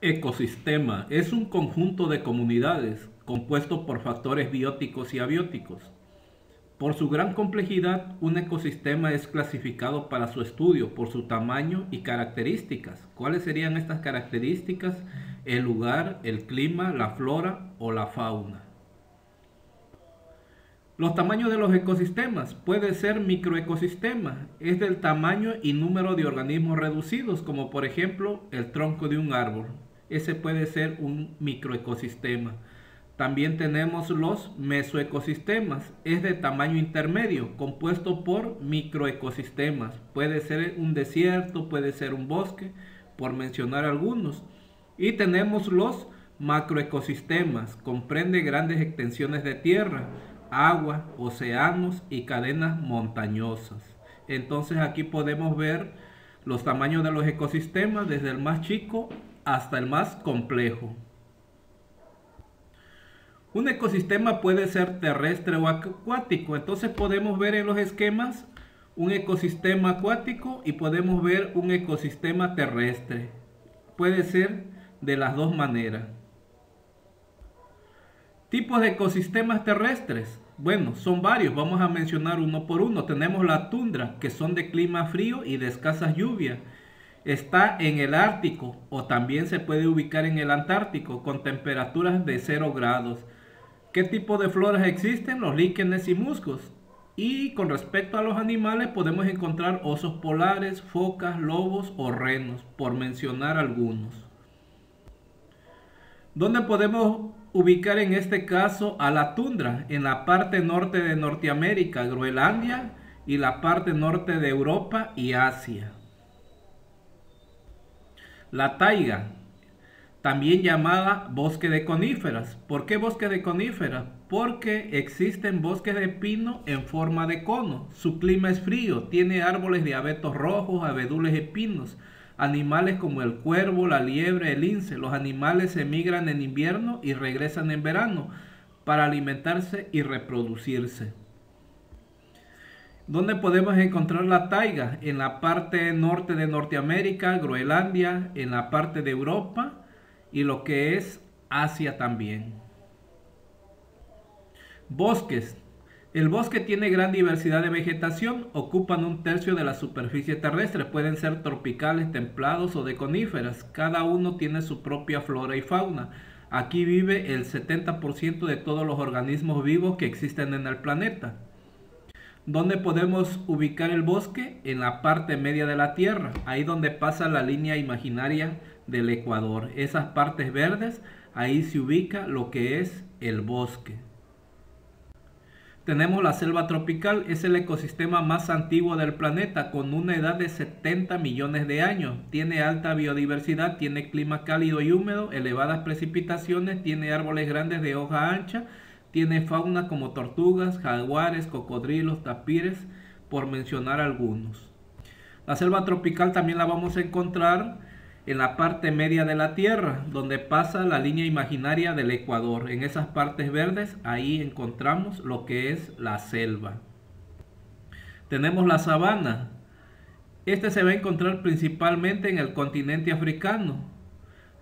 Ecosistema es un conjunto de comunidades compuesto por factores bióticos y abióticos. Por su gran complejidad, un ecosistema es clasificado para su estudio por su tamaño y características. ¿Cuáles serían estas características? El lugar, el clima, la flora o la fauna. Los tamaños de los ecosistemas puede ser microecosistema, es del tamaño y número de organismos reducidos, como por ejemplo el tronco de un árbol. Ese puede ser un microecosistema. También tenemos los mesoecosistemas, es de tamaño intermedio, compuesto por microecosistemas. Puede ser un desierto, puede ser un bosque, por mencionar algunos. Y tenemos los macroecosistemas, comprende grandes extensiones de tierra, agua, océanos y cadenas montañosas. Entonces aquí podemos ver los tamaños de los ecosistemas desde el más chico hasta el más complejo. Un ecosistema puede ser terrestre o acuático, entonces podemos ver en los esquemas un ecosistema acuático y podemos ver un ecosistema terrestre. Puede ser de las dos maneras. Tipos de ecosistemas terrestres. Bueno, son varios, vamos a mencionar uno por uno. Tenemos la tundra, que son de clima frío y de escasas lluvias. Está en el Ártico o también se puede ubicar en el Antártico con temperaturas de 0 grados. ¿Qué tipo de floras existen? Los líquenes y musgos. Y con respecto a los animales podemos encontrar osos polares, focas, lobos o renos, por mencionar algunos. ¿Dónde podemos ubicar en este caso a la tundra? En la parte norte de Norteamérica, Groenlandia, y la parte norte de Europa y Asia. La taiga, también llamada bosque de coníferas. ¿Por qué bosque de coníferas? Porque existen bosques de pino en forma de cono. Su clima es frío, tiene árboles de abetos rojos, abedules y pinos animales como el cuervo, la liebre, el lince. Los animales emigran en invierno y regresan en verano para alimentarse y reproducirse. ¿Dónde podemos encontrar la taiga? En la parte norte de Norteamérica, Groenlandia, en la parte de Europa y lo que es Asia también. Bosques. El bosque tiene gran diversidad de vegetación, ocupan un tercio de la superficie terrestre, pueden ser tropicales, templados o de coníferas, cada uno tiene su propia flora y fauna. Aquí vive el 70% de todos los organismos vivos que existen en el planeta. ¿Dónde podemos ubicar el bosque? En la parte media de la Tierra, ahí donde pasa la línea imaginaria del Ecuador. Esas partes verdes, ahí se ubica lo que es el bosque. Tenemos la selva tropical, es el ecosistema más antiguo del planeta con una edad de 70 millones de años. Tiene alta biodiversidad, tiene clima cálido y húmedo, elevadas precipitaciones, tiene árboles grandes de hoja ancha, tiene fauna como tortugas, jaguares, cocodrilos, tapires, por mencionar algunos. La selva tropical también la vamos a encontrar en la parte media de la Tierra, donde pasa la línea imaginaria del Ecuador. En esas partes verdes, ahí encontramos lo que es la selva. Tenemos la sabana. Este se va a encontrar principalmente en el continente africano.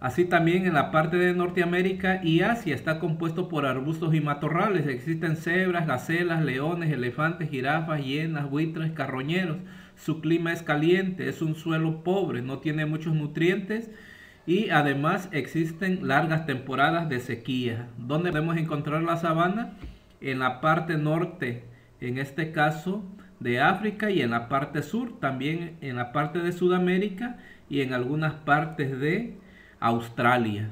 Así también en la parte de Norteamérica y Asia está compuesto por arbustos y matorrales. Existen cebras, gacelas, leones, elefantes, jirafas, hienas, buitres, carroñeros. Su clima es caliente, es un suelo pobre, no tiene muchos nutrientes y además existen largas temporadas de sequía. ¿Dónde podemos encontrar la sabana? En la parte norte, en este caso de África y en la parte sur, también en la parte de Sudamérica y en algunas partes de Australia.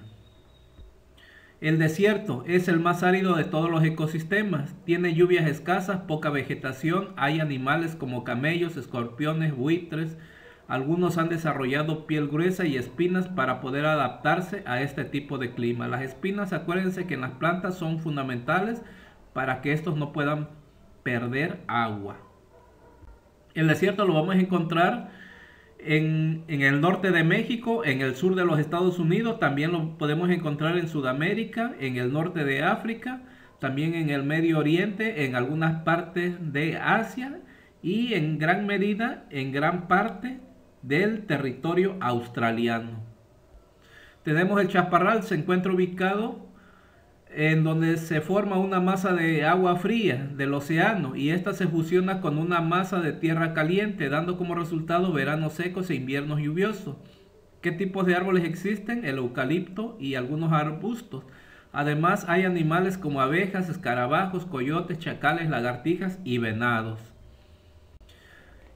El desierto es el más árido de todos los ecosistemas. Tiene lluvias escasas, poca vegetación. Hay animales como camellos, escorpiones, buitres. Algunos han desarrollado piel gruesa y espinas para poder adaptarse a este tipo de clima. Las espinas, acuérdense que en las plantas son fundamentales para que estos no puedan perder agua. El desierto lo vamos a encontrar en, el norte de México, en el sur de los Estados Unidos, también lo podemos encontrar en Sudamérica, en el norte de África, también en el Medio Oriente, en algunas partes de Asia y en gran medida en gran parte del territorio australiano. Tenemos el chaparral, se encuentra ubicado en donde se forma una masa de agua fría del océano y esta se fusiona con una masa de tierra caliente, dando como resultado veranos secos e inviernos lluviosos. ¿Qué tipos de árboles existen? El eucalipto y algunos arbustos. Además hay animales como abejas, escarabajos, coyotes, chacales, lagartijas y venados.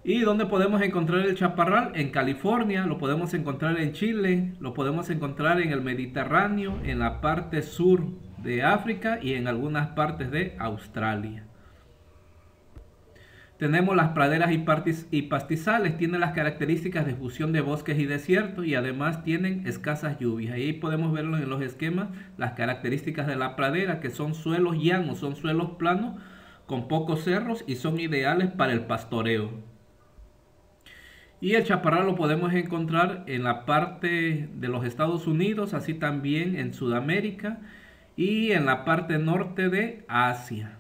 ¿Y dónde podemos encontrar el chaparral? En California, lo podemos encontrar en Chile, lo podemos encontrar en el Mediterráneo, en la parte sur de África y en algunas partes de Australia. Tenemos las praderas y pastizales, tienen las características de fusión de bosques y desiertos y además tienen escasas lluvias. Ahí podemos verlo en los esquemas, las características de la pradera, que son suelos llanos, son suelos planos con pocos cerros y son ideales para el pastoreo. Y el chaparral lo podemos encontrar en la parte de los Estados Unidos, así también en Sudamérica y en la parte norte de Asia.